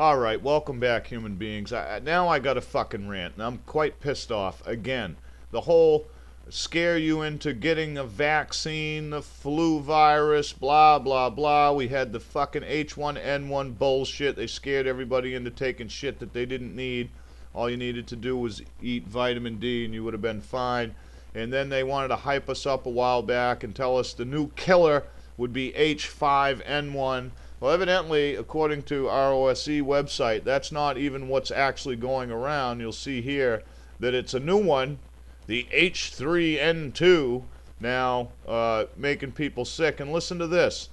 All right, welcome back, human beings. I, now I got a fucking rant, and I'm quite pissed off again. The whole scare you into getting a vaccine, the flu virus, blah, blah, blah. We had the fucking H1N1 bullshit. They scared everybody into taking shit that they didn't need. All you needed to do was eat vitamin D and you would have been fine. And then they wanted to hype us up a while back and tell us the new killer would be H5N1. Well, evidently, according to ROSE website, that's not even what's actually going around. You'll see here that it's a new one, the H3N2, now uh, making people sick. And listen to this.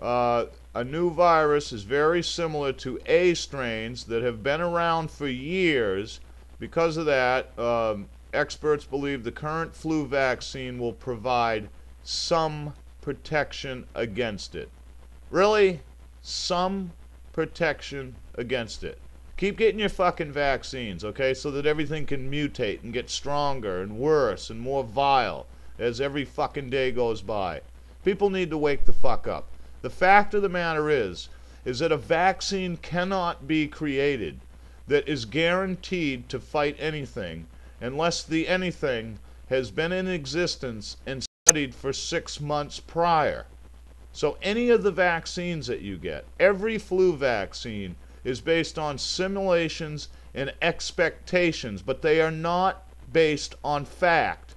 Uh, a new virus is very similar to A strains that have been around for years. Because of that, um, experts believe the current flu vaccine will provide some protection against it. Really? Some protection against it. Keep getting your fucking vaccines, okay, so that everything can mutate and get stronger and worse and more vile as every fucking day goes by. People need to wake the fuck up. The fact of the matter is, is that a vaccine cannot be created that is guaranteed to fight anything unless the anything has been in existence and studied for six months prior. So any of the vaccines that you get, every flu vaccine is based on simulations and expectations, but they are not based on fact.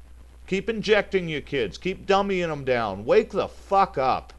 Keep injecting your kids, keep dummying them down. Wake the fuck up.